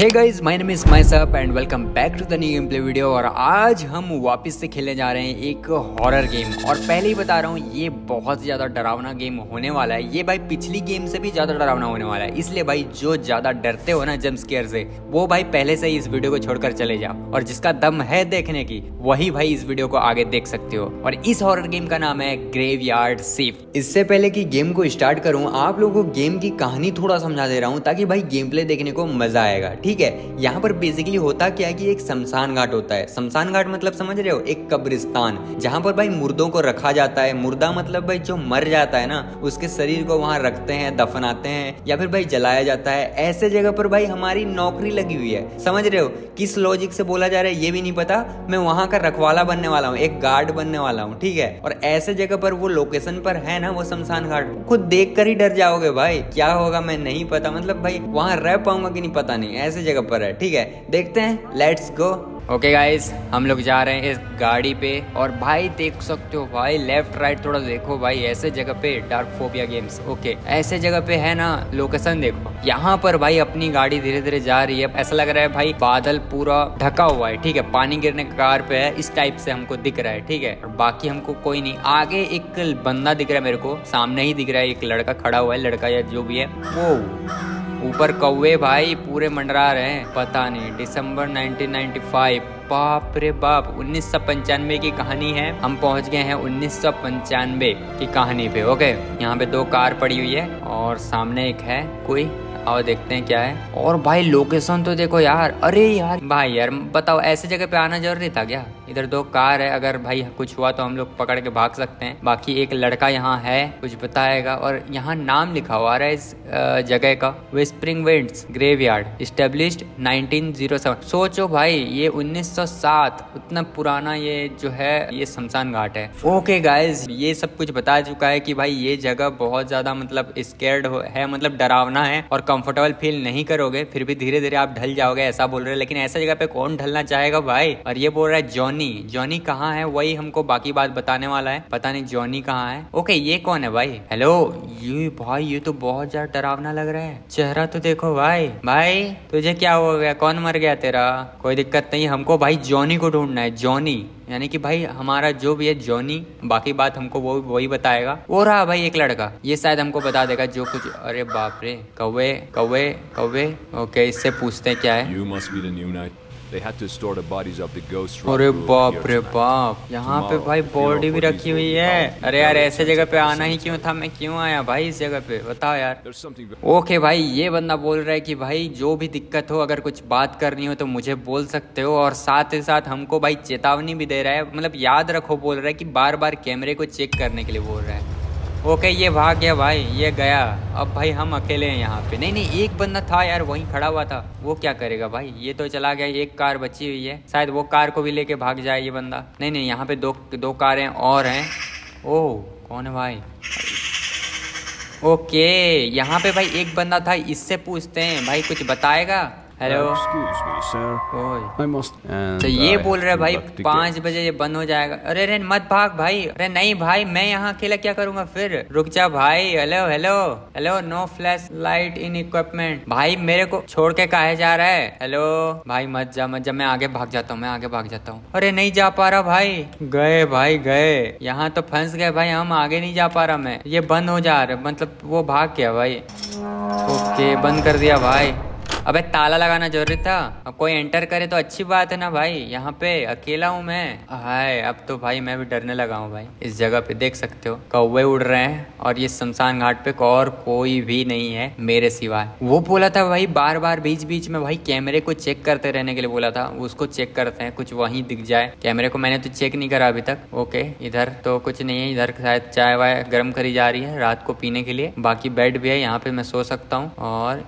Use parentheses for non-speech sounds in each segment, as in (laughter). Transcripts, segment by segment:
Hey guys my name is Mysup and welcome back to the new game play video और आज हम वापस से खेलने जा रहे हैं एक हॉरर गेम और पहले ही बता रहा हूँ, ये बहुत ज़्यादा डरावना गेम होने वाला है। ये भाई पिछली गेम से भी ज़्यादा डरावना होने वाला है। इसलिए भाई जो ज़्यादा डरते हो ना जम स्केयर से, वो भाई पहले से ही इस वीडियो को छोड़कर चले जाओ और जिसका दम है देखने की, वही भाई इस वीडियो को आगे देख सकते हो। और इस हॉरर गेम का नाम है ग्रेव यार्ड सीफ इससे पहले की गेम को स्टार्ट करूँ, आप लोगों को गेम की कहानी थोड़ा समझा दे रहा हूँ ताकि भाई गेम प्ले देखने को मज़ा आएगा, ठीक है, यहाँ पर बेसिकली होता क्या है कि एक शमशान घाट होता है। शमशान घाट मतलब समझ रहे हो? एक कब्रिस्तान, जहाँ पर भाई मुर्दों को रखा जाता है। मुर्दा मतलब भाई जो मर जाता है ना, उसके शरीर को वहाँ रखते हैं, दफनाते हैं, या फिर भाई जलाया जाता है। ऐसे जगह पर भाई हमारी नौकरी लगी हुई है। समझ रहे हो? किस लॉजिक से बोला जा रहा है, ये भी नहीं पता। मैं वहाँ का रखवाला बनने वाला हूँ, एक गार्ड बनने वाला हूँ, ठीक है? और ऐसे जगह पर वो लोकेशन पर है ना, वो शमशान घाट खुद देख कर ही डर जाओगे भाई। क्या होगा, मैं नहीं पता। मतलब भाई, वहाँ रह पाऊँगा कि नहीं, पता नहीं। ऐसे जगह पर है, ठीक है? देखते हैं लेट्स गो ओके गाइस हम लोग जा रहे हैं इस गाड़ी पे और भाई, देख सकते हो भाई लेफ़्ट राइट थोड़ा देखो भाई, ऐसे जगह पे डार्क फोबिया गेम्स ओके ऐसे जगह पे है ना लोकेशन देखो। यहाँ पर भाई अपनी गाड़ी धीरे धीरे जा रही है। ऐसा लग रहा है भाई, बादल पूरा ढका हुआ है, ठीक है? पानी गिरने का कार पे है, इस टाइप से हमको दिख रहा है, ठीक है? और बाकी हमको कोई नहीं। आगे एक बंदा दिख रहा है मेरे को, सामने ही दिख रहा है, एक लड़का खड़ा हुआ है, लड़का या जो भी है, वो ऊपर कौवे भाई पूरे मंडरा रहे हैं। पता नहीं, दिसंबर 1995 बाप रे बाप, उन्नीस सौ पंचानवे की कहानी है। हम पहुँच गए हैं उन्नीस सौ पंचानवे की कहानी पे ओके यहाँ पे दो कार पड़ी हुई है और सामने एक है कोई और देखते हैं क्या है। और भाई लोकेशन तो देखो यार। अरे यार, भाई यार, बताओ, ऐसे जगह पे आना ज़रूरी था क्या? इधर दो कार है, अगर भाई कुछ हुआ तो हम लोग पकड़ के भाग सकते हैं। बाकी एक लड़का यहाँ है, कुछ बताएगा। और यहाँ नाम लिखा हुआ है इस जगह का। Whispering winds graveyard established 1907 सोचो भाई, ये 1907 उतना पुराना ये जो है, ये शमशान घाट है। ओके गाइज़ ये सब कुछ बता चुका है कि भाई, ये जगह बहुत ज़्यादा मतलब स्केर्ड है मतलब डरावना है। और कंफर्टेबल फील नहीं करोगे, फिर भी धीरे धीरे आप ढल जाओगे, ऐसा बोल रहे लेकिन ऐसा जगह पे कौन ढलना चाहेगा भाई? और ये बोल रहा है जॉनी। जॉनी कहाँ है? वही हमको बाकी बात बताने वाला है। पता नहीं जॉनी कहाँ है। ओके, ये कौन है भाई? हेलो ये भाई, ये तो बहुत ज़्यादा डरावना लग रहा है। चेहरा तो देखो भाई। भाई, तुझे क्या हो गया? कौन मर गया तेरा? कोई दिक्कत नहीं। हमको भाई जॉनी को ढूंढना है, जॉनी। यानी कि भाई हमारा जो भी है जॉनी बाकी बात हमको वो वही बताएगा। वो रहा भाई एक लड़का। ये शायद हमको बता देगा जो कुछ अरे बाप रे, कौवे कौवे कौवे। ओके इससे पूछते हैं क्या है। अरे बाप रे बाप यहाँ पे भाई बॉडी भी रखी हुई है। अरे यार ऐसे जगह पे आना ही क्यों था? मैं क्यों आया भाई इस जगह पे? बताओ यार। ओके भाई ये बंदा बोल रहा है कि भाई जो भी दिक्कत हो अगर कुछ बात करनी हो तो मुझे बोल सकते हो और साथ ही साथ हमको भाई चेतावनी भी दे रहा है। मतलब याद रखो बोल रहा है कि बार बार कैमरे को चेक करने के लिए बोल रहा है। ओके ये भाग गया भाई, ये गया। अब भाई हम अकेले हैं यहाँ पे। नहीं नहीं, एक बंदा था यार, वहीं खड़ा हुआ था। वो क्या करेगा भाई? ये तो चला गया, एक कार बची हुई है। शायद वो कार को भी लेके भाग जाए ये बंदा। नहीं नहीं, यहाँ पे दो दो कारें और हैं। ओह, कौन है भाई? ओके, यहाँ पे भाई एक बंदा था, इससे पूछते हैं। भाई कुछ बताएगा? हेलो तो ये बोल रहे भाई पाँच बजे ये बंद हो जाएगा। अरे अरे मत भाग भाई। अरे नहीं भाई मैं यहाँ अकेला क्या करूँगा फिर? रुक जा भाई। Hello hello hello no flashlight in equipment भाई मेरे को छोड़ के कहा जा रहा है? हेलो भाई मत जा मत जा मैं आगे भाग जाता हूँ मैं आगे भाग जाता हूँ। अरे नहीं जा पा रहा भाई। गए भाई गए। यहाँ तो फंस गए भाई हम आगे नहीं जा पा रहा मैं। ये बंद हो जा रहा मतलब वो भाग गया भाई। ओके बंद कर दिया भाई। अबे ताला लगाना ज़रूरी था। अब कोई एंटर करे तो अच्छी बात है ना भाई। यहाँ पे अकेला हूँ मैं। हाय, अब तो भाई मैं भी डरने लगा हूँ भाई। इस जगह पे देख सकते हो, कौवे उड़ रहे हैं और ये शमशान घाट पे और कोई भी नहीं है मेरे सिवाय। वो बोला था भाई बार बार बीच बीच में भाई कैमरे को चेक करते रहने के लिए बोला था। उसको चेक करते हैं, कुछ वहीं दिख जाए। कैमरे को मैंने तो चेक नहीं करा अभी तक। ओके इधर तो कुछ नहीं है। इधर शायद चाय वाय गर्म करी जा रही है रात को पीने के लिए। बाकी बेड भी है, यहाँ पे मैं सो सकता हूँ। और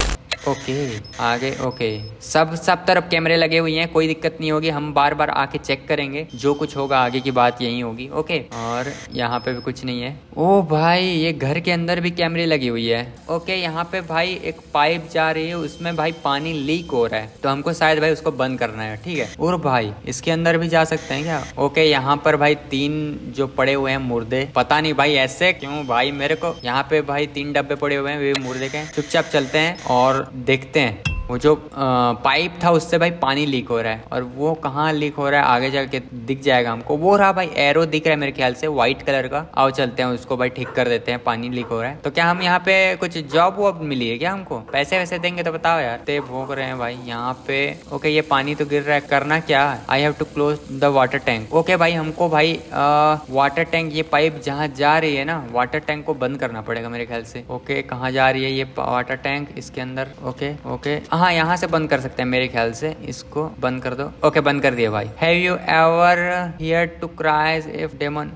ओके, आगे, ओके। सब सब तरफ़ कैमरे लगे हुए हैं, कोई दिक्कत नहीं होगी, हम बार बार आके चेक करेंगे। जो कुछ होगा, आगे की बात यही होगी, ओके। और यहाँ पे भी कुछ नहीं है। ओ भाई, ये घर के अंदर भी कैमरे लगी हुई है। ओके, यहाँ पे भाई एक पाइप जा रही है, उसमें भाई पानी लीक हो रहा है। तो हमको शायद भाई उसको बंद करना है, ठीक है? और भाई, इसके अंदर भी जा सकते हैं क्या? ओके, यहाँ पर भाई तीन जो पड़े हुए हैं मुर्दे। पता नहीं भाई ऐसे क्यों, भाई मेरे को। यहाँ पे भाई तीन डब्बे पड़े हुए हैं, वे मुर्दे के चुपचाप चलते हैं और देखते हैं। वो जो पाइप था उससे भाई पानी लीक हो रहा है और वो कहाँ लीक हो रहा है, आगे जाके दिख जाएगा हमको। वो रहा भाई एरो दिख रहा है मेरे ख्याल से व्हाइट कलर का। आओ चलते हैं उसको भाई, ठीक कर देते हैं, पानी लीक हो रहा है। तो क्या हम यहाँ पे कुछ जॉब वॉब मिली है क्या हमको? पैसे वैसे देंगे तो बताओ यार। ते भोग रहे हैं भाई, यहाँ पे। ओके, ये पानी तो गिर रहा है, करना क्या I have to close the water tank okay भाई, हमको भाई वाटर टैंक ये पाइप जहाँ जा रही है ना वाटर टैंक को बंद करना पड़ेगा मेरे ख्याल से। ओके, कहाँ जा रही है ये वाटर टैंक इसके अंदर। Okay okay. हाँ यहाँ से बंद कर सकते हैं, मेरे ख्याल से। इसको बंद कर दो। ओके, बंद कर दिए भाई। Have you ever hear to cries if demon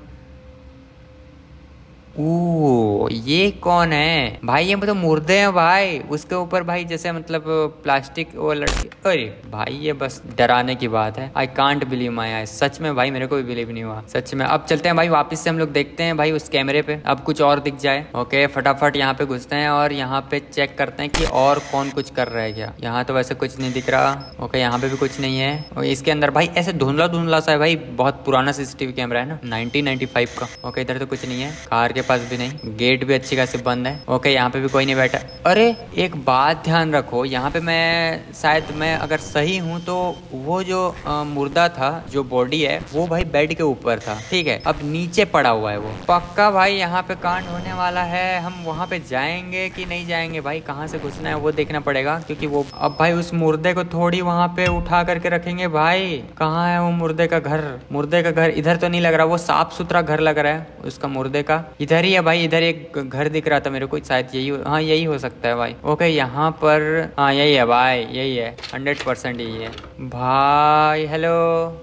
ओ ये कौन है? भाई, ये मतलब मुर्दे हैं भाई। उसके ऊपर भाई जैसे मतलब प्लास्टिक वो लड़की। अरे भाई, ये बस डराने की बात है। आई कांट बिलीव माई आई सच में भाई, मेरे को भी बिलीव नहीं हुआ। सच में। अब चलते हैं भाई, वापस से हम लोग देखते हैं भाई उस कैमरे पे। अब कुछ और दिख जाए। ओके फटाफट यहाँ पे घुसते हैं और यहाँ पे चेक करते हैं कि और कौन कुछ कर रहा है क्या। यहाँ तो वैसे कुछ नहीं दिख रहा। ओके यहाँ पे भी कुछ नहीं है। और इसके अंदर भाई, ऐसे धुंधला धुंधला सा है भाई। बहुत पुराना सीसीटीवी कैमरा है ना। नाइनटीन का। ओके इधर तो कुछ नहीं है। कार के पास भी नहीं। गेट भी अच्छी खासी बंद है। ओके यहाँ पे भी कोई नहीं बैठा। अरे एक बात ध्यान रखो यहाँ पे मैं शायद मैं अगर सही हूँ तो वो जो आ, मुर्दा था जो बॉडी है वो भाई बेड के ऊपर था। ठीक है अब नीचे पड़ा हुआ है वो। पक्का भाई यहाँ पे कांड होने वाला है। हम वहाँ पे जाएँगे कि नहीं जाएँगे भाई? कहाँ से घुसना है वो देखना पड़ेगा क्योंकि वो अब भाई उस मुर्दे को थोड़ी वहाँ पे उठा करके रखेंगे। भाई कहाँ है वो मुर्दे का घर? मुर्दे का घर इधर तो नहीं लग रहा वो साफ़ सुथरा घर लग रहा है उसका मुर्दे का। इधर ही है भाई भाई इधर एक घर दिख रहा था मेरे को शायद यही हाँ यही हो सकता है भाई। ओके यहाँ पर हाँ यही है भाई यही है हंड्रेड परसेंट यही है। भाई हेलो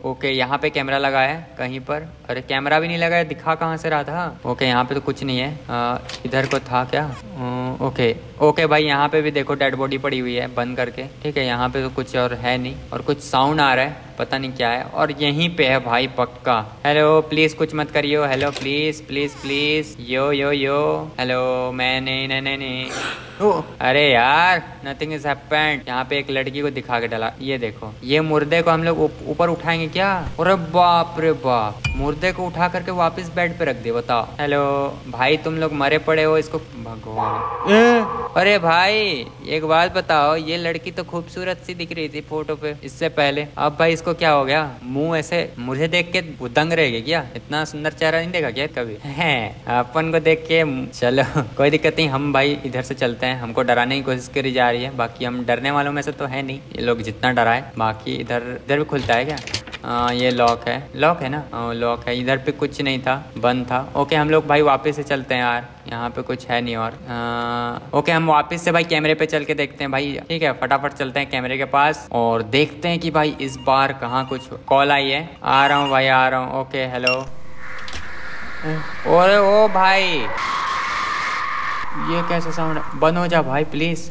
ओके यहाँ पे कैमरा लगा है कहीं पर। अरे कैमरा भी नहीं लगा है दिखा कहाँ से रहा था? ओके यहाँ पे तो कुछ नहीं है। आ, इधर को था क्या? ओके ओके भाई यहाँ पे भी देखो डेड बॉडी पड़ी हुई है बंद करके। ठीक है यहाँ पे तो कुछ और है नहीं और कुछ साउंड आ रहा है पता नहीं क्या है और यहीं पे है भाई पक्का। हेलो प्लीज़ कुछ मत करियो। Hello please please please yo yo yo hello मैं नहीं नहीं नहीं नहीं। अरे यार नथिंग इज़ हैपेंड यहाँ पे एक लड़की को दिखा के डाला। ये देखो ये मुर्दे को हम लोग ऊपर उठाएँगे क्या? अरे बाप रे बाप। मुर्दे को उठा करके वापस बेड पे रख दे बताओ। हेलो भाई तुम लोग मरे पड़े हो इसको भगवान। अरे भाई एक बात बताओ ये लड़की तो खूबसूरत सी दिख रही थी फ़ोटो पे इससे पहले। अब भाई इसको क्या हो गया? मुँह ऐसे मुझे देख के दंग रहेगी क्या? इतना सुंदर चेहरा नहीं देखा क्या कभी? है अपन को देख के चलो कोई दिक्कत नहीं हम भाई इधर से चलते हैं हमको डराने की कोशिश करी जा रही है बाकी हम डरने वालों में से तो है नहीं ये लोग जितना डराए बाकी इधर इधर भी खुलता है क्या? आ, ये लॉक है लॉक है ना? लॉक है। इधर पे कुछ नहीं था बंद था। ओके हम लोग भाई वापस से चलते हैं यार। यहाँ पे कुछ है नहीं और आ, ओके हम वापस से भाई कैमरे पे चल के देखते हैं भाई। ठीक है फटाफट चलते हैं कैमरे के पास और देखते हैं कि भाई इस बार कहाँ कुछ कॉल आई है। आ रहा हूँ भाई आ रहा हूँ। ओके हेलो ओ भाई। ये कैसे साउंड बंद हो जा भाई प्लीज़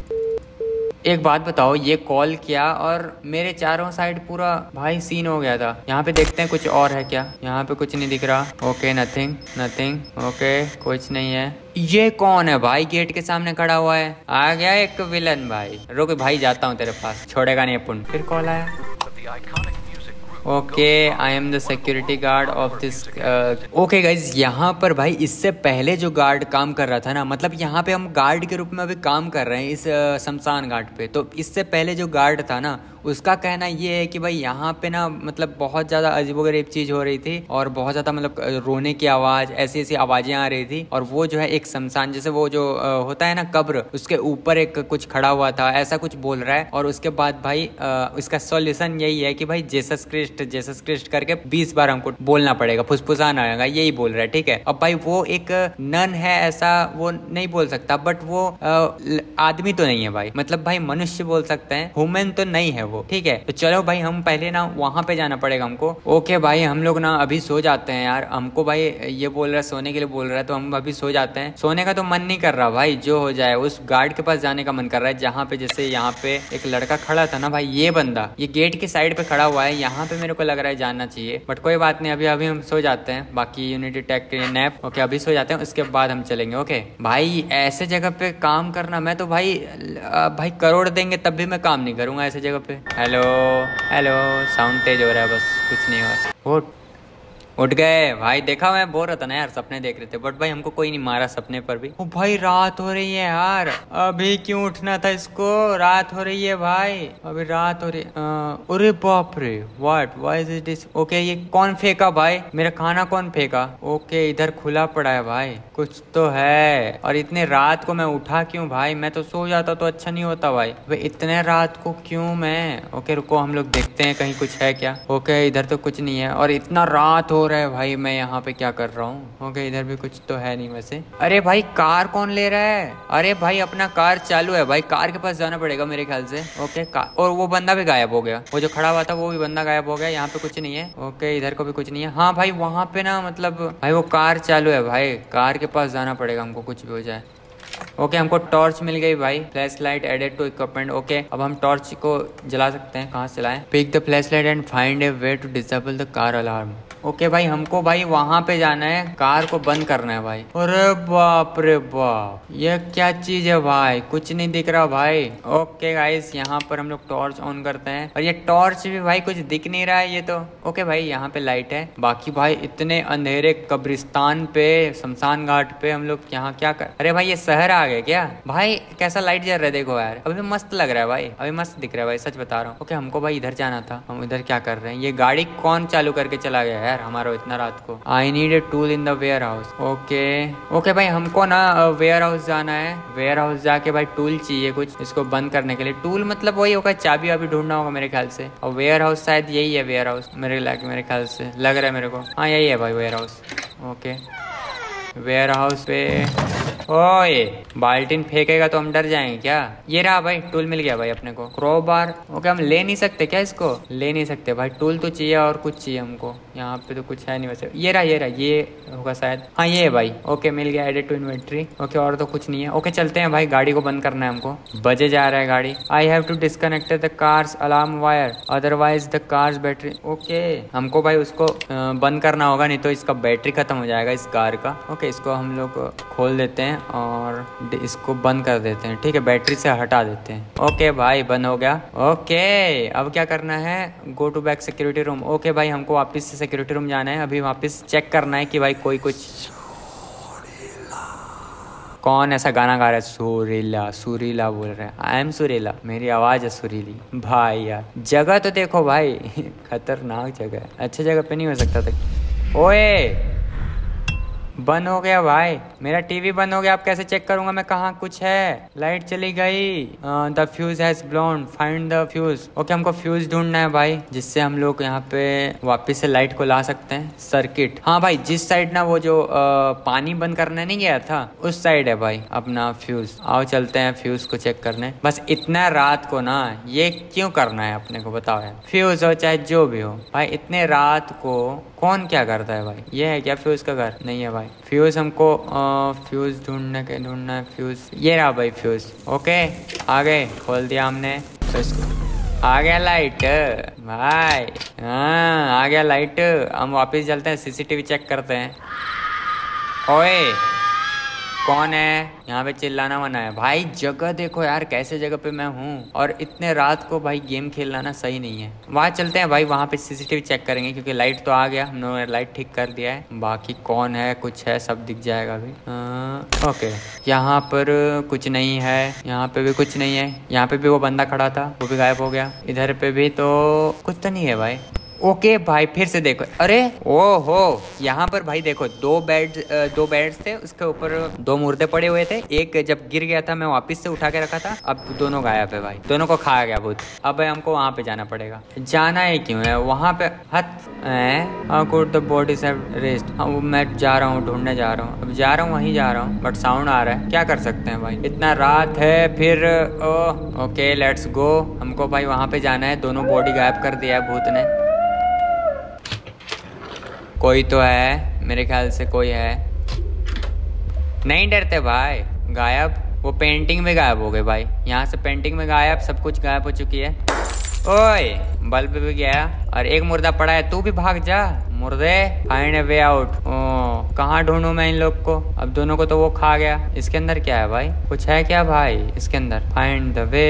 एक बात बताओ, ये कॉल किया और मेरे चारों साइड पूरा भाई सीन हो गया था। यहाँ पे देखते हैं कुछ और है क्या? यहाँ पे कुछ नहीं दिख रहा। ओके नथिंग नथिंग ओके कुछ नहीं है। ये कौन है भाई? गेट के सामने खड़ा हुआ है। आ गया एक विलन भाई। रुक भाई, जाता हूँ तेरे पास। छोड़ेगा नहीं अपन। फिर कॉल आया। Okay I am the security guard of this okay guys यहाँ पर भाई इससे पहले जो गार्ड काम कर रहा था ना मतलब यहाँ पे हम गार्ड के रूप में अभी काम कर रहे हैं इस uh, शमशान घाट पे। तो इससे पहले जो गार्ड था ना उसका कहना ये है कि भाई यहाँ पे ना मतलब बहुत ज़्यादा अजीबोगरीब चीज़ हो रही थी और बहुत ज़्यादा मतलब रोने की आवाज़ ऐसी ऐसी आवाज़ें आ रही थी और वो जो है एक शमशान जैसे वो जो होता है ना कब्र उसके ऊपर एक कुछ खड़ा हुआ था ऐसा कुछ बोल रहा है और उसके बाद भाई इसका सॉल्यूशन यही है कि भाई जेसस क्रिस्ट जेसस क्रिस्ट करके बीस बार हमको बोलना पड़ेगा, फुसफुसाना आएगा यही बोल रहा है, ठीक है? अब भाई वो एक नन है ऐसा वो नहीं बोल सकता बट वो आदमी तो नहीं है भाई। मतलब भाई मनुष्य बोल सकते हैं ह्यूमन तो नहीं है वो, ठीक है? तो चलो भाई हम पहले ना वहाँ पे जाना पड़ेगा हमको। ओके भाई, हम लोग ना अभी सो जाते हैं यार। हमको भाई ये बोल रहा है, सोने के लिए बोल रहा है तो हम अभी सो जाते हैं। सोने का तो मन नहीं कर रहा भाई, जो हो जाए, उस गार्ड के पास जाने का मन कर रहा है, जहाँ पे जैसे यहाँ पे एक लड़का खड़ा था ना भाई, ये बंदा, ये गेट के साइड पे खड़ा हुआ है, यहाँ पे मेरे को लग रहा है जानना चाहिए। बट कोई बात नहीं, अभी अभी हम सो जाते हैं। बाकी यूनिटी टेक नैप ओके अभी सो जाते हैं, उसके बाद हम चलेंगे ओके भाई, ऐसे जगह पे काम करना, मैं तो भाई भाई करोड़ देंगे, तब भी मैं काम नहीं करूँगा ऐसे जगह पे। हेलो हेलो साउंड तेज हो रहा है, बस कुछ नहीं हो रहा। उठ गए। भाई, देखा मैं बोल रहा था ना यार, सपने देख रहे थे। बट भाई, हमको कोई नहीं मारा सपने पर भी। ओ भाई, रात हो रही है यार। अभी क्यों उठना था इसको? रात हो रही है भाई। अभी रात हो रही अरे बाप रे what why is this okay ये कौन फेंका भाई? मेरा खाना कौन फेंका? ओके इधर खुला पड़ा है भाई। कुछ तो है। और इतने रात को मैं उठा क्यों भाई? मैं तो सो जाता तो अच्छा नहीं होता भाई। भाई, इतने रात को क्यों मैं? ओके रुको, हम लोग देखते हैं कहीं कुछ है क्या। ओके इधर तो कुछ नहीं है। और इतना रात हो रहा है, भाई मैं यहाँ पे क्या कर रहा हूँ? ओके इधर भी कुछ तो है नहीं वैसे। अरे भाई, कार कौन ले रहा है? अरे भाई, अपना कार चालू है। भाई, कार के पास जाना पड़ेगा मेरे ख्याल से। ओके और वो बंदा भी गायब हो गया। वो जो खड़ा हुआ था, वो भी बंदा गायब हो गया। यहाँ पे कुछ नहीं है। ओके, इधर को भी कुछ नहीं है। हाँ भाई, वहाँ पे ना मतलब भाई, वो कार चालू है। भाई, कार के पास जाना पड़ेगा हमको कुछ भी हो जाए। ओके हमको टॉर्च मिल गई भाई flashlight added to equipment okay अब हम टॉर्च को जला सकते हैं, कहाँ से चलाएँ pick the flashlight and find a way to disable the car alarm okay भाई, हमको भाई वहाँ पे जाना है, कार को बंद करना है भाई। अरे बाप रे बाप ये क्या चीज़ है भाई? कुछ नहीं दिख रहा भाई। ओके गाइस यहाँ पर हम लोग टॉर्च ऑन करते हैं। और ये टॉर्च भी भाई कुछ दिख नहीं रहा है ये तो। ओके भाई, यहाँ पे लाइट है। बाकी भाई, इतने अंधेरे कब्रिस्तान पे, शमशान घाट पे हम लोग यहाँ क्या कर अरे भाई, ये शहर आ गए क्या? भाई, कैसा लाइट जल रहा है देखो यार। अभी मस्त लग रहा है भाई। अभी मस्त दिख रहा है भाई, सच बता रहा हूँ। ओके, हमको भाई इधर जाना था। हम इधर क्या कर रहे हैं? ये गाड़ी कौन चालू करके चला गया यार, हमारा इतना रात को? I need a tool in the warehouse okay. Okay भाई, हमको ना वेयर हाउस जाना है। वेयर हाउस जाके भाई टूल चाहिए कुछ। इसको बंद करने के लिए। टूल मतलब वही होगा, चाबी वाबी ढूंढना होगा मेरे ख्याल से। और वेयर हाउस शायद यही है वेयर हाउस मेरे मेरे ख्याल से। लग रहा है मेरे को। हाँ यही है भाई warehouse okay. Warehouse पे ओए, बाल्टीन फेंकेगा तो हम डर जाएँगे क्या? ये रहा भाई, टूल मिल गया भाई अपने को। क्रो बार ओके, हम ले नहीं सकते क्या इसको? ले नहीं सकते भाई, टूल तो चाहिए और कुछ चाहिए हमको। यहाँ पे तो कुछ है नहीं वैसे। ये रहा ये रहा, ये होगा शायद। हाँ ये भाई। ओके, मिल गया एडिट टू इन्वेंट्री ओके, और तो कुछ नहीं है। ओके, चलते हैं भाई, गाड़ी को बंद करना है हमको। बजे जा रहा है गाड़ी। I have to disconnect the cars alarm wire otherwise the cars battery okay, हमको भाई उसको बंद करना होगा, नहीं तो इसका बैटरी खत्म हो जाएगा इस कार का। ओके, इसको हम लोग खोल देते हैं। और इसको बंद कर देते हैं। ठीक है, बैटरी से हटा देते हैं। ओके भाई, बंद हो गया। ओके, अब क्या करना है? Go to back security room okay भाई, हमको वापस से सिक्योरिटी रूम जाना है। अभी वापस चेक करना है कि भाई कोई कुछ कौन ऐसा गाना गा रहा है? सुरीला सुरीला बोल रहा है। आई एम सुरीला। मेरी आवाज़ है सुरीली। भाई यार, जगह तो देखो भाई। (laughs) खतरनाक जगह है। अच्छी जगह पे नहीं हो सकता था। ओए! बंद हो गया भाई। मेरा टीवी बंद हो गया अब कैसे चेक करूँगा मैं? कहा कुछ है? लाइट चली गई। The fuse has blown find the fuse okay हमको फ्यूज ढूंढना है भाई जिससे हम लोग यहाँ पे वापस से लाइट को ला सकते हैं। सर्किट हाँ भाई जिस साइड ना वो जो uh, पानी बंद करने नहीं गया था उस साइड है भाई अपना फ्यूज आओ चलते हैं फ्यूज को चेक करने। बस इतना रात को ना ये क्यों करना है अपने को? बताओ फ्यूज हो चाहे जो भी हो। भाई इतने रात को कौन क्या करता है भाई? ये है क्या फ्यूज का घर? नहीं है भाई। फ्यूज हमको फ्यूज ढूँढने के, ढूंढना है फ्यूज ये रहा भाई फ्यूज ओके आ गए खोल दिया हमने। आ गया लाइट भाई हाँ आ गया लाइट हम वापस चलते हैं सीसीटीवी चेक करते हैं। ओए! कौन है? यहाँ पे चिल्लाना मना है। भाई, जगह देखो यार, कैसे जगह पे मैं हूँ? और इतने रात को भाई गेम खेलना ना सही नहीं है। वहाँ चलते हैं भाई, वहाँ पे सीसीटीवी चेक करेंगे, क्योंकि लाइट तो आ गया। हम लोगों ने लाइट ठीक कर दिया है। बाकी कौन है, कुछ है, सब दिख जाएगा अभी। ओके। यहाँ पर कुछ नहीं है। यहाँ पे भी कुछ नहीं है। यहाँ पे भी वो बंदा खड़ा था, वो भी गायब हो गया। इधर पे भी तो कुछ तो नहीं है भाई। ओके, भाई, फिर से देखो। अरे ओ हो यहाँ पर भाई देखो, दो बेड दो बेड्स थे, उसके ऊपर दो मुर्दे पड़े हुए थे। एक जब गिर गया था, मैं वापस से उठा के रखा था। अब दोनों गायब है भाई, दोनों को खाया गया भूत। अब भाई हमको वहाँ पे जाना पड़ेगा। जाना है क्यों है? वहाँ पे हथ द बॉडी से रेस्ट हाँ मैं जा रहा हूँ, ढूँढने जा रहा हूँ। अब जा रहा हूँ, वहीं जा रहा हूँ बट साउंड आ रहा है। क्या कर सकते हैं भाई? इतना रात है, फिर ओके लेट्स गो हमको भाई वहाँ पे जाना है। दोनों बॉडी गायब कर दिया है भूत ने। कोई तो है, मेरे ख्याल से कोई है। नहीं डरते भाई, गायब। वो पेंटिंग में गायब हो गए भाई। यहाँ से पेंटिंग में गायब, सब कुछ गायब हो चुकी है। ओए! बल्ब भी गया। और एक मुर्दा पड़ा है, तू भी भाग जा। मुर्दे फाइंड वे आउट कहाँ ढूंढू मैं इन लोग को? अब दोनों को तो वो खा गया। इसके अंदर क्या है भाई? कुछ है क्या भाई इसके अंदर? Find the way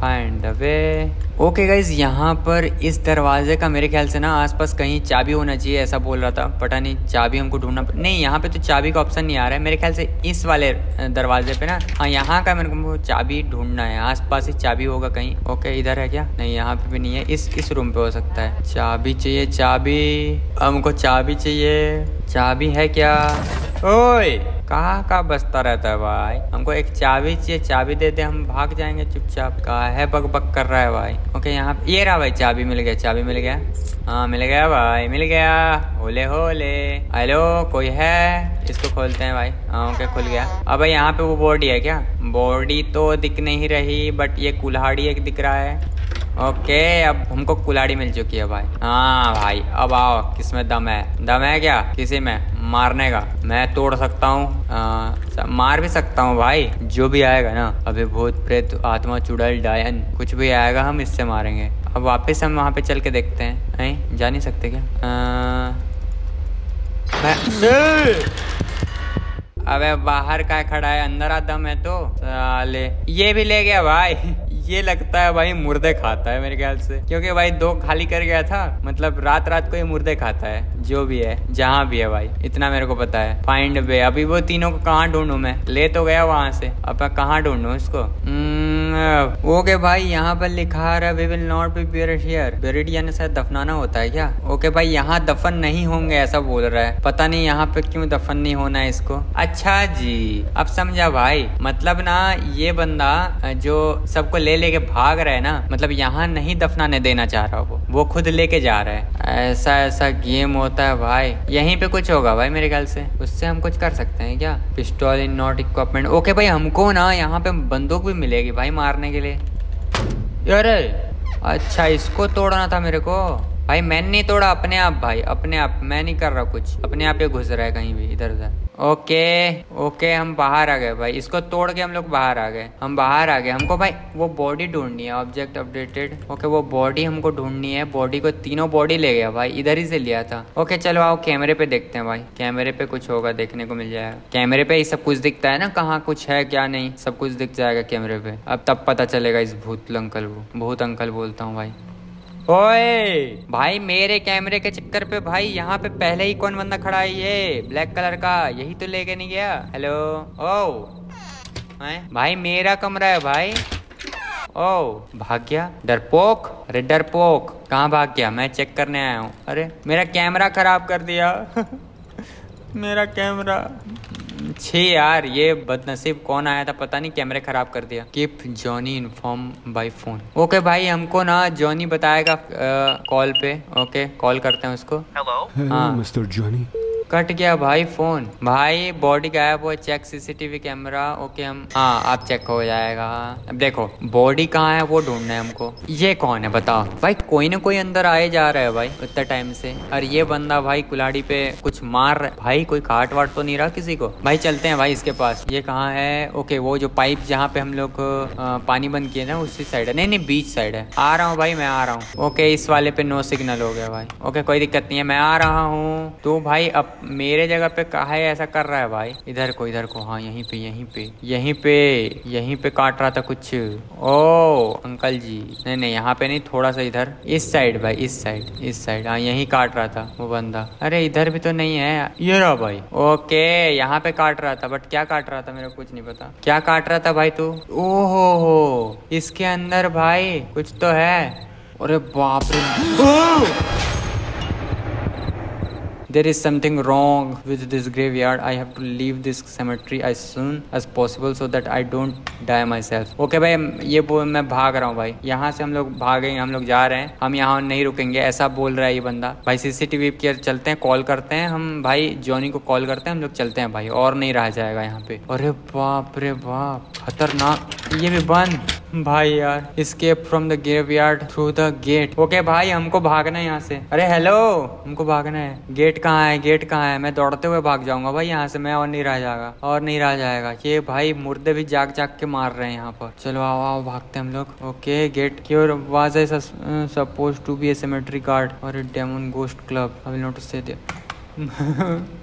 find the way okay guys यहाँ पर इस दरवाजे का मेरे ख्याल से ना आसपास कहीं चाबी होना चाहिए, ऐसा बोल रहा था। पता नहीं, चाबी हमको ढूंढना नहीं, यहाँ पे तो चाबी का ऑप्शन नहीं आ रहा है। मेरे ख्याल से इस वाले दरवाजे पे ना। हाँ यहाँ का मेरे को चाबी ढूंढना है। आसपास ही चाबी होगा कहीं। ओके इधर है क्या? नहीं, यहाँ पे भी नहीं है। इस इस रूम पे हो सकता है? चाबी चाहिए, चाबी। हमको चाबी चाहिए। चाबी है क्या? ओए! कहाँ कहाँ बसता रहता है भाई? हमको एक चाबी चाहिए, चाबी दे दे, हम भाग जाएँगे चुपचाप। कहा है बक बक कर रहा है भाई? ओके, यहाँ ये रहा भाई, चाबी मिल गया, चाबी मिल गया। हाँ मिल गया भाई, मिल गया। होले होले। हेलो, कोई है? इसको खोलते हैं भाई। हाँ ओके, खुल गया। अब यहाँ पे वो बॉडी है क्या? बॉडी तो दिख नहीं रही, बट ये कुल्हाड़ी एक दिख रहा है। ओके अब हमको कुलाड़ी मिल चुकी है भाई। हाँ भाई अब आओ किसमें दम है? दम है क्या? किसी में? मारने का? मैं तोड़ सकता हूँ? मार भी सकता हूँ भाई। जो भी आएगा ना अभी भूत प्रेत आत्मा चुड़ैल डायन कुछ भी आएगा हम इससे मारेंगे। अब वापस हम वहाँ पे चल के देखते हैं। नहीं जा नहीं सकते क्या? आ, अबे बाहर का खड़ा है अंदर आ दम है तो। साले। ये भी ले गया भाई। ये लगता है भाई मुर्दे खाता है मेरे ख्याल से। क्योंकि भाई दो खाली कर गया था मतलब रात रात को ये मुर्दे खाता है जो भी है जहाँ भी है भाई इतना मेरे को पता है। फाइंड वे अभी वो तीनों को कहाँ ढूंढू मैं? ले तो गया वहाँ से। अब मैं कहाँ ढूंढू इसको? हम्म, ओके भाई यहाँ पर लिखा रहा we will not be buried here buried यानी शायद दफनाना होता है क्या? ओके भाई यहाँ दफन नहीं होंगे ऐसा बोल रहा है। पता नहीं यहाँ पे क्यों दफन नहीं होना है इसको। अच्छा जी अब समझा भाई मतलब ना ये बंदा जो सबको ले लेके भाग रहा है ना मतलब यहाँ नहीं दफनाने देना चाह रहा वो। वो खुद लेके जा रहा है। ऐसा ऐसा गेम होता है भाई। यहीं पे कुछ होगा भाई मेरे ख्याल से। उससे हम कुछ कर सकते हैं क्या? Pistol in not equipment. Okay भाई हमको ना यहाँ पे बंदूक भी मिलेगी भाई मारने के लिए। अरे! अच्छा इसको तोड़ना था मेरे को। भाई मैंने नहीं तोड़ा अपने आप भाई अपने आप। मैं नहीं कर रहा कुछ। अपने आप ये घुस रहा है कहीं भी इधर उधर ओके ओके, हम बाहर आ गए भाई। इसको तोड़ के हम लोग बाहर आ गए। हम बाहर आ गए। हमको भाई, वो बॉडी ढूंढनी है ऑब्जेक्ट अपडेटेड ओके, वो बॉडी हमको ढूंढनी है। बॉडी को तीनों बॉडी ले गया भाई, इधर ही से लिया था। ओके, चलो आओ कैमरे पे देखते हैं भाई। कैमरे पे कुछ होगा, देखने को मिल जाएगा। कैमरे पे सब कुछ दिखता है ना, कहाँ कुछ है, क्या नहीं। सब कुछ दिख जाएगा कैमरे पे। अब तब पता चलेगा इस भूत अंकल को। भूत अंकल बोलता हूँ भाई। ओए। भाई, मेरे कैमरे के चक्कर पे भाई, यहाँ पे पहले ही कौन बंदा खड़ा है ये? ब्लैक कलर का, यही तो लेके नहीं गया? Hello oh. भाई, मेरा कमरा है भाई। ओ, भाग गया? डरपोक? अरे डरपोक, कहाँ भाग गया? मैं चेक करने आया हूँ। अरे, मेरा कैमरा खराब कर दिया। (laughs) मेरा कैमरा। छे यार ये बदनसीब कौन आया था? पता नहीं कैमरे खराब कर दिया। Keep Johnny inform by phone okay भाई हमको ना जॉनी बताएगा कॉल पे। ओके कॉल करते हैं उसको। हेलो हाँ। मिस्टर जॉनी कट गया भाई फ़ोन। भाई बॉडी गायब हो चेक सीसीटीवी कैमरा ओके हम हाँ आप चेक हो जाएगा। अब देखो बॉडी कहाँ है, वो ढूंढना है हमको। ये कौन है, बताओ। भाई, कोई ना कोई अंदर आए जा रहा है भाई उतना टाइम से। और ये बंदा भाई कुलाड़ी पे कुछ मार रहा है। भाई, कोई काट वाट तो नहीं रहा किसी को? भाई, चलते हैं भाई इसके पास। ये कहाँ है? ओके वो जो पाइप जहाँ पे हम लोग पानी बंद किए ना, उसी साइड है। नहीं नहीं बीच साइड है। आ रहा हूँ भाई, मैं आ रहा हूँ। ओके इस वाले पे नो सिग्नल हो गया भाई। ओके कोई दिक्कत नहीं है, मैं आ रहा हूँ। तो भाई, अब मेरे जगह पे कहा है, ऐसा कर रहा है भाई। इधर को इधर को हाँ यहीं पे यहीं पे यहीं पे यहीं पे काट रहा था कुछ। Oh, uncle ji. नहीं नहीं, यहाँ पे नहीं, थोड़ा सा इधर। इस साइड भाई, इस साइड इस साइड। हाँ यहीं काट रहा था वो बंदा। अरे, इधर भी तो नहीं है। ये रहा भाई। ओके, यहाँ पे काट रहा था, बट क्या काट रहा था मेरे कुछ नहीं पता। क्या काट रहा था भाई तू? ओहो हो, इसके अंदर भाई कुछ तो है। अरे बाप रे। There is something wrong with this graveyard, i have to leave this cemetery as soon as possible so that i don't die myself. Okay भाई ये बोल मैं भाग रहा हूँ भाई। यहाँ से हम लोग भागेंगे हम लोग जा रहे हैं। हम यहाँ नहीं रुकेंगे, ऐसा बोल रहा है ये बंदा। भाई सीसीटीवी के चलते हैं, कॉल करते हैं। हम भाई जॉनी को कॉल करते हैं, हम लोग चलते हैं भाई। और नहीं रह जाएगा यहाँ पे। अरे बाप रे बाप। खतरनाक। ये भी बंद। भाई यार escape from the graveyard through the gate okay भाई, हमको भागना है यहाँ से। अरे हेलो हमको भागना है। गेट कहाँ है? गेट कहाँ है? मैं दौड़ते हुए भाग जाऊँगा भाई यहाँ से। मैं और नहीं रह जाएगा और नहीं रह जाएगा ये भाई मुर्दे भी जाग जाग के मार रहे हैं यहाँ पर। चलो आओ आओ, भागते हम लोग। Okay gatekeeper was suppose to be a cemetery guard और demon ghost club I will not say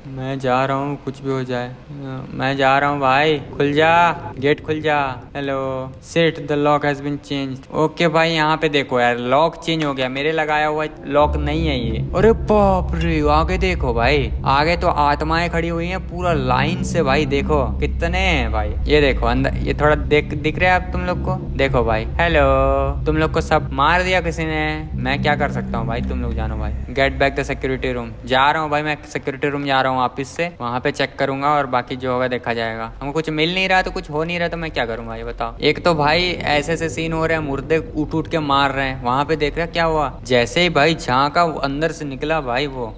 मैं जा रहा हूँ, कुछ भी हो जाए। मैं जा रहा हूँ भाई, खुल जा। गेट खुल जा। Hello set the lock has been change okay भाई, यहाँ पे देखो यार लॉक चेंज हो गया। मेरे लगाया हुआ लॉक नहीं है ये। अरे बाप रे, आगे देखो भाई। आगे तो आत्माएँ खड़ी हुई हैं, पूरा लाइन से भाई देखो। कितने हैं भाई। ये देखो, अंदर, ये थोड़ा देख, दिख रहा आप तुम लोग को? देखो भाई। हेलो तुम लोग को सब मार दिया किसी ने? मैं क्या कर सकता हूँ भाई? तुम लोग जानो भाई। Get back the security room जा रहा हूँ भाई, मैं सिक्योरिटी रूम जा रहा हूँ। वापिस से, वहाँ पे चेक करूँगा और बाकी जो होगा देखा जाएगा। हमको कुछ मिल नहीं रहा तो कुछ हो नहीं रहा तो मैं क्या करूँगा, ये बताओ। एक तो भाई ऐसे ऐसे सीन हो रहे हैं, मुर्दे उठ उठ के मार रहे हैं। वहाँ पे देख रहे क्या हुआ? जैसे ही भाई झाँका अंदर से निकला भाई वो।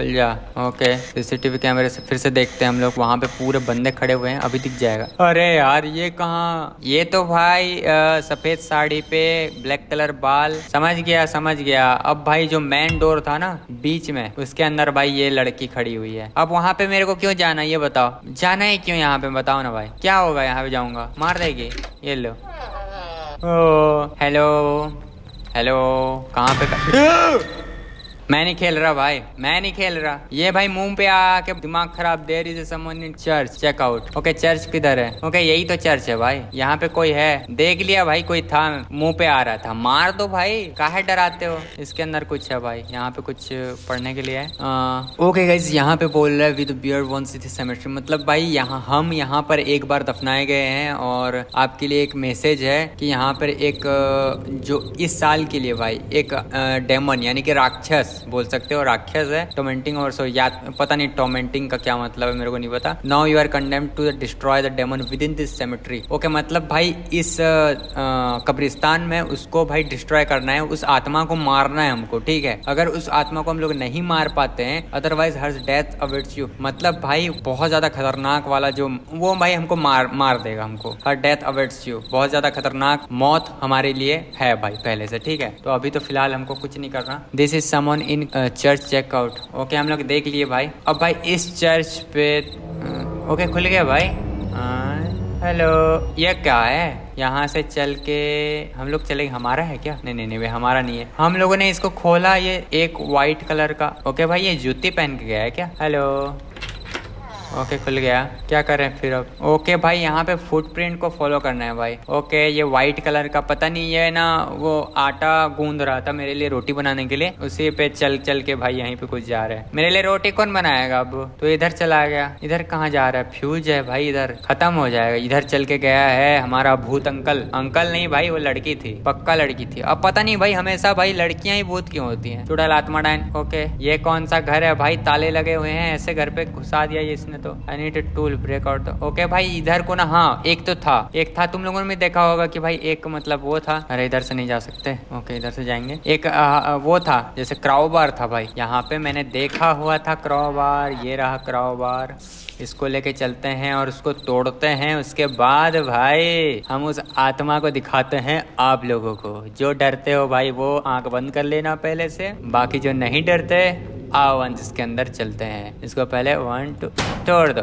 खुल जा। ओके सीसीटीवी कैमरे से फिर से देखते हैं हम लोग। वहाँ पे पूरे बंदे खड़े हुए हैं अभी दिख जाएगा। अरे यार ये कहाँ? ये तो भाई सफ़ेद साड़ी पे ब्लैक कलर बाल। समझ गया समझ गया। अब भाई जो मेन डोर था ना बीच में उसके अंदर भाई ये लड़की खड़ी हुई है। अब वहाँ पे मेरे को क्यों जाना ये बताओ। जाना है क्यों यहाँ पे बताओ ना भाई। क्या होगा यहाँ पे जाऊँगा? मार देगी। ये लो। ओ। हेलो हेलो कहाँ पे (laughs) (laughs) मैं नहीं खेल रहा भाई, मैं नहीं खेल रहा। ये भाई मुँह पे आके दिमाग खराब there is someone in church check out okay church किधर है? ओके यही तो चर्च है भाई। यहाँ पे कोई है? देख लिया भाई, कोई था, मुँह पे आ रहा था। मार दो भाई, काहे डराते हो? इसके अंदर कुछ है भाई, यहाँ पे कुछ पढ़ने के लिए है। ओके गाइज़ यहाँ पे बोल रहा विद बियर वन सेमेस्ट्री मतलब भाई, यहाँ, हम यहाँ पर एक बार दफनाए गए हैं और आपके लिए एक मैसेज है कि यहाँ पर एक, जो इस साल के लिए भाई, एक डेमन यानी कि राक्षस बोल सकते हो, राक्षस है टोमेंटिंग और सो याद, पता नहीं टोमेंटिंग का क्या मतलब है, मेरे को नहीं पता। Now you are condemn to destroy the demon within this cemetery okay मतलब भाई इस कब्रिस्तान में उसको भाई डिस्ट्रॉय करना है, उस आत्मा को मारना है हमको, ठीक है? अगर उस आत्मा को हम लोग नहीं मार पाते हैं otherwise her death awaits you मतलब भाई बहुत ज़्यादा खतरनाक वाला जो, वो भाई हमको मार मार देगा हमको। हर डेथ अवेट्स यू बहुत ज़्यादा खतरनाक मौत हमारे लिए है भाई, पहले से, ठीक है? तो अभी तो फ़िलहाल हमको कुछ नहीं करना। This is someone in church check out okay हम लोग देख लिए भाई। अब भाई इस चर्च पे ओके खुल गया भाई। हेलो ये क्या है? यहाँ से चल के हम लोग चले हमारा है क्या? नहीं नहीं नहीं भाई, हमारा नहीं है। हम लोगों ने इसको खोला ये एक वाइट कलर का। ओके भाई, ये जूती पहन के गया है क्या? हेलो ओके, खुल गया। क्या कर रहे हैं फिर अब? ओके भाई, यहाँ पे फुटप्रिंट को फॉलो करना है भाई। ओके, ये व्हाइट कलर का, पता नहीं है ना वो आटा गूंद रहा था मेरे लिए रोटी बनाने के लिए। उसी पे चल चल के भाई यहीं पे कुछ जा रहा है। मेरे लिए रोटी कौन बनाएगा अब? तो इधर चला गया। इधर कहाँ जा रहा है? फ्यूज है भाई इधर। खत्म हो जाएगा। इधर चल के गया है हमारा भूत अंकल। अंकल नहीं भाई, वो लड़की थी। पक्का लड़की थी। अब पता नहीं भाई, हमेशा भाई लड़कियाँ ही भूत क्यों होती है? चुड़ैल आत्मा डाइन ओके, ये कौन सा घर है भाई? ताले लगे हुए हैं। ऐसे घर पे घुसा दिया इसने तो I need tool break out okay भाई इधर को ना हाँ एक तो था एक था तुम लोगों ने देखा होगा कि भाई एक मतलब वो था अरे इधर से नहीं जा सकते ओके इधर से जाएँगे एक आ, वो था जैसे क्राउबार था भाई यहाँ पे मैंने देखा हुआ था क्राउबार ये रहा क्राउबार इसको लेके चलते हैं और उसको तोड़ते हैं उसके बाद भाई हम उस आत्मा को दिखाते हैं आप लोगों को जो डरते हो भाई वो आँख बंद कर लेना पहले से बाकी जो नहीं डरते आओ वन जिसके अंदर चलते हैं। इसको पहले वन टू तोड़ दो।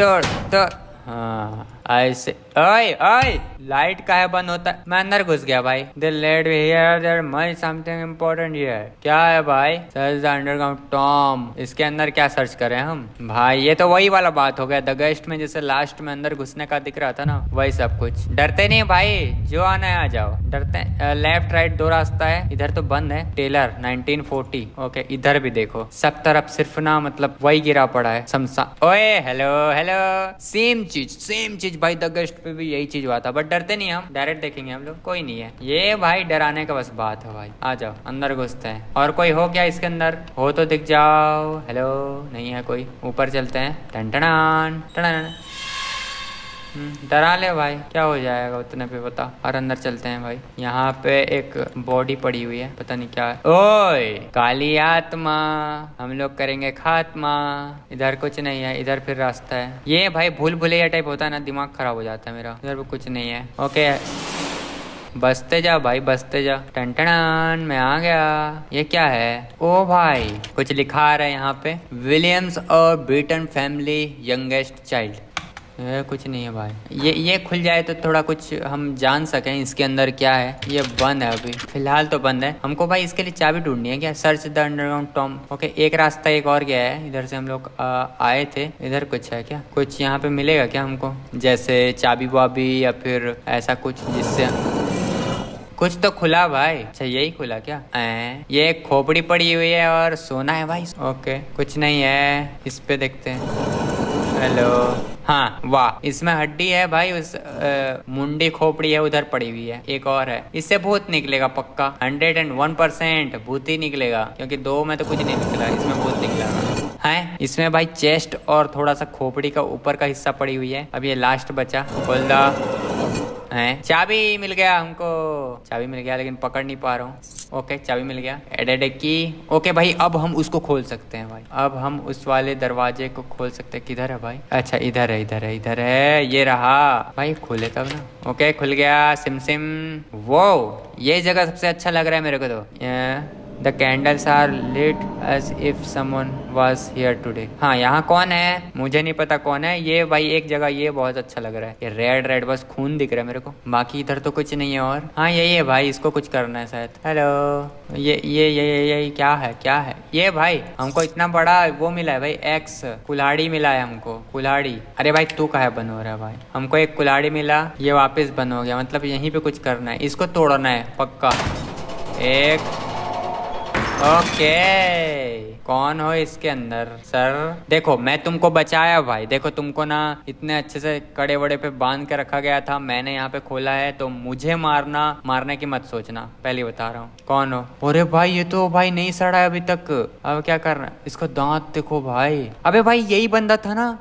तोड़ तोड़। हाँ ऐसे ओए ओए लाइट का बंद होता? है मैं अंदर घुस गया भाई। They let here there much something important here क्या है भाई? सर्च द अंडरग्राउंड टॉम इसके अंदर क्या सर्च करें हम? भाई, ये तो वही वाला बात हो गया। द गेस्ट में जैसे लास्ट में अंदर घुसने का दिख रहा था ना, वही सब कुछ। डरते नहीं भाई, जो आना है आ जाओ। डरते लेफ़्ट राइट दो रास्ता है। इधर तो बंद है। टेलर 1940 ओके इधर भी देखो। सब तरफ़ सिर्फ़ ना मतलब वही गिरा पड़ा है। समसा ओए हेलो हेलो सेम चीज़ सेम चीज़ भाई द गेस्ट पे भी यही चीज़ हुआ था। बट डरते नहीं हम डायरेक्ट देखेंगे हम लोग। कोई नहीं है। ये भाई डराने का बस बात है भाई। आ जाओ, अंदर घुसते हैं। और कोई हो क्या इसके अंदर? हो तो दिख जाओ। हेलो नहीं है कोई। ऊपर चलते हैं। टन टन टन डरा ले भाई, क्या हो जाएगा उतने पे बता। और अंदर चलते हैं भाई। यहाँ पे एक बॉडी पड़ी हुई है, पता नहीं क्या है। ओए, काली आत्मा, हम लोग करेंगे खात्मा। इधर कुछ नहीं है, इधर फिर रास्ता है। ये भाई भूल भुलैया टाइप होता है ना, दिमाग खराब हो जाता है मेरा। इधर कुछ नहीं है। ओके। बसते जा भाई, बसते जा। टन टन मैं आ गया। ये क्या है? ओ भाई, कुछ लिखा रहा है यहाँ पे। विलियम्स और ब्रिटन फैमिली यंगेस्ट चाइल्ड। ये कुछ नहीं है भाई। ये ये खुल जाए तो थोड़ा कुछ हम जान सकें इसके अंदर क्या है। ये बंद है अभी। फ़िलहाल तो बंद है। हमको भाई इसके लिए चाबी ढूंढनी है क्या? Search the underground tomb okay एक रास्ता एक और गया है। इधर से हम लोग आए थे। इधर कुछ है क्या? कुछ यहाँ पे मिलेगा क्या हमको? जैसे चाबी वाबी या फिर ऐसा कुछ जिससे कुछ तो खुला भाई। अच्छा यही खुला क्या? ए, ये खोपड़ी पड़ी हुई है और सोना है भाई। ओके कुछ नहीं है। इस पे देखते हैं। हेलो। हाँ वाह। इसमें हड्डी है भाई, उस मुंडी खोपड़ी है, उधर पड़ी हुई है। एक और है। इससे भूत निकलेगा पक्का। हंड्रेड एंड वन परसेंट भूत ही निकलेगा, क्योंकि दो में तो कुछ नहीं निकला, इसमें भूत निकला। है? इसमें भाई चेस्ट और थोड़ा सा खोपड़ी का ऊपर का हिस्सा पड़ी हुई है। अब ये लास्ट बचा। खोल है। चाबी मिल गया हमको। चाबी मिल गया, लेकिन पकड़ नहीं पा रहा हूँ। ओके, चाबी मिल गया। एडेड की। ओके भाई, अब हम उसको खोल सकते हैं भाई। अब हम उस वाले दरवाजे को खोल सकते हैं। किधर है भाई? अच्छा इधर है इधर है इधर है। ये रहा। भाई, खोले तब ना। ओके, खुल गया, सिम सिम। वो ये जगह सबसे अच्छा लग रहा है मेरे को तो। The candles are lit as if someone was here today हाँ यहाँ कौन है? मुझे नहीं पता कौन है। ये भाई एक जगह, ये बहुत अच्छा लग रहा है। ये रेड रेड बस खून दिख रहा है मेरे को। बाकी इधर तो कुछ नहीं है और। हाँ यही है भाई, इसको कुछ करना है शायद। हेलो ये ये ये ये ये, क्या है क्या है? ये भाई, हमको इतना बड़ा वो मिला है भाई एक्स कुल्हाड़ी मिला है हमको, कुल्हाड़ी। अरे भाई, तू कहा बन हो रहा है भाई? हमको एक कुल्हाड़ी मिला, ये वापस बन हो गया मतलब यहीं पे कुछ करना है। इसको तोड़ना है, पक्का। एक ओके कौन हो इसके अंदर? सर? देखो, मैं तुमको बचाया भाई। देखो, तुमको ना इतने अच्छे से कड़े वड़े पे बाँध के रखा गया था। मैंने यहाँ पे खोला है तो मुझे मारना, मारने की मत सोचना। पहले बता रहा हूँ। कौन हो? अरे भाई, ये तो भाई नहीं सड़ा है अभी तक। अब क्या करना इसको दांत देखो भाई। अबे भाई, यही बंदा था ना।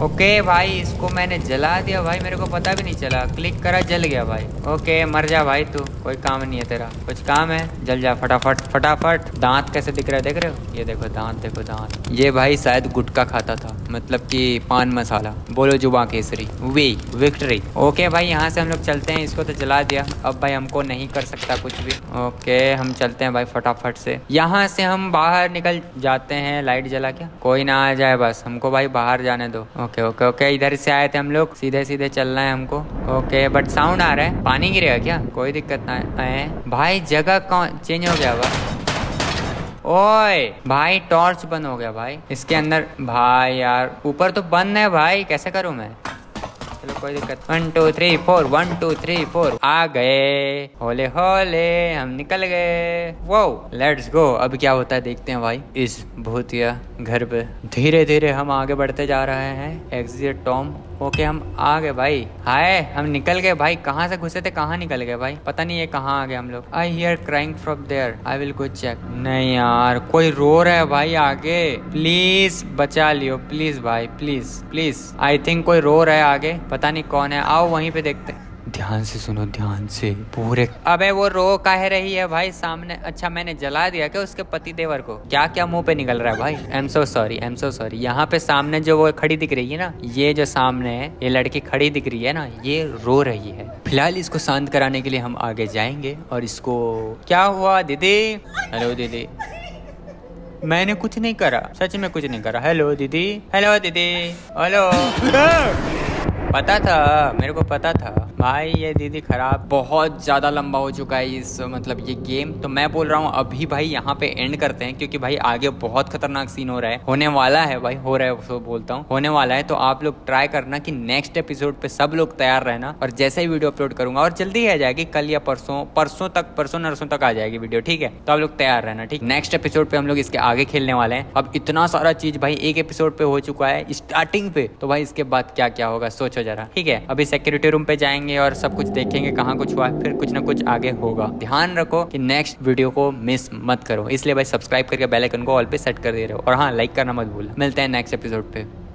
ओके भाई, इसको मैंने जला दिया भाई, मेरे को पता भी नहीं चला। क्लिक करा, जल गया भाई। ओके, मर जा भाई तू, कोई काम नहीं है तेरा। कुछ काम है? जल जा, फटाफट फटाफट। दांत कैसे दिख रहा है, देख रहे हो? ये देखो, दांत देखो, दांत। ये भाई शायद गुटका खाता था मतलब कि पान मसाला। बोलो जुबा केसरी। वे, विक्ट्री। ओके भाई, यहाँ से हम लोग चलते हैं, इसको तो जला दिया। अब भाई हमको नहीं कर सकता कुछ भी। ओके, हम चलते हैं भाई फटाफट से। यहाँ से हम बाहर निकल जाते हैं, लाइट जला के। कोई ना आ जाए बस, हमको भाई बाहर जाने दो। ओके ओके ओके ओके इधर से आए थे हम लोग। सीधे सीधे चलना है हमको। ओके बट साउंड आ रहा है। पानी गिरेगा क्या? कोई दिक्कत ना है। भाई, जगह कौन? चेंज हो गया हुआ ओए, भाई टॉर्च बंद हो गया भाई। इसके अंदर, भाई यार, ऊपर तो बंद है भाई। कैसे करूँ मैं? चलो कोई दिक्कत one two three four one two three four आ गए। होले होले, हम निकल गए। वो लेट्स गो अब क्या होता है देखते हैं भाई। इस भूतिया घर पे धीरे धीरे हम आगे बढ़ते जा रहे हैं। एग्जिट टॉम ओके हम आ गए भाई। हाय हम निकल गए। भाई, कहाँ से घुसे थे? कहाँ निकल गए भाई? पता नहीं है कहाँ आ गए हम लोग। I hear crying from there I will go check नहीं यार, कोई रो रहा है भाई आगे। प्लीज़ बचा लियो। प्लीज़ भाई प्लीज़ प्लीज़ आई थिंक कोई रो रहा है आगे। पता नहीं कौन है। आओ वहीं पे देखते हैं। ध्यान से सुनो ध्यान से। पूरे अबे वो रो कह रही है भाई सामने अच्छा मैंने जला दिया क्या उसके पति देवर को? क्या क्या मुँह पे निकल रहा है भाई? I am so sorry I am so sorry यहाँ पे सामने जो वो खड़ी दिख रही है ना ये जो सामने है ये लड़की खड़ी दिख रही है ना ये रो रही है। फ़िलहाल इसको शांत कराने के लिए हम आगे जाएँगे और इसको क्या हुआ दीदी? हेलो दीदी। मैंने कुछ नहीं करा। सच में कुछ नहीं करा। हेलो दीदी। हेलो दीदी। हेलो (laughs) पता था मेरे को पता था। भाई, ये दीदी खराब बहुत ज़्यादा लंबा हो चुका है इस मतलब ये गेम तो मैं बोल रहा हूँ, अभी भाई यहाँ पे एंड करते हैं, क्योंकि भाई आगे बहुत खतरनाक सीन हो रहा है। होने वाला है भाई, हो रहा है सो बोलता हूँ। होने वाला है तो आप लोग ट्राई करना कि नेक्स्ट एपिसोड पे सब लोग तैयार रहना, और जैसे ही वीडियो अपलोड करूँगा, और जल्दी आ जाएगी, कल या परसों परसों तक, परसों नरसों तक आ जाएगी वीडियो ठीक है? तो आप लोग तैयार रहना, ठीक? नेक्स्ट एपिसोड पे हम लोग इसके आगे खेलने वाले हैं। अब इतना सारा चीज़ भाई, एक एपिसोड पे हो चुका है स्टार्टिंग पे। तो भाई इसके बाद क्या क्या होगा, सोचो जरा, ठीक है? अभी सिक्योरिटी रूम पे जाएँगे जाएँगे और सब कुछ देखेंगे कहाँ कुछ हुआ, फिर कुछ ना कुछ आगे होगा। ध्यान रखो कि नेक्स्ट वीडियो को मिस मत करो। इसलिए भाई सब्सक्राइब करके बेल आइकन को ऑल पे सेट कर दे रहे हो। और हाँ लाइक करना मत भूल मिलते हैं नेक्स्ट एपिसोड पे।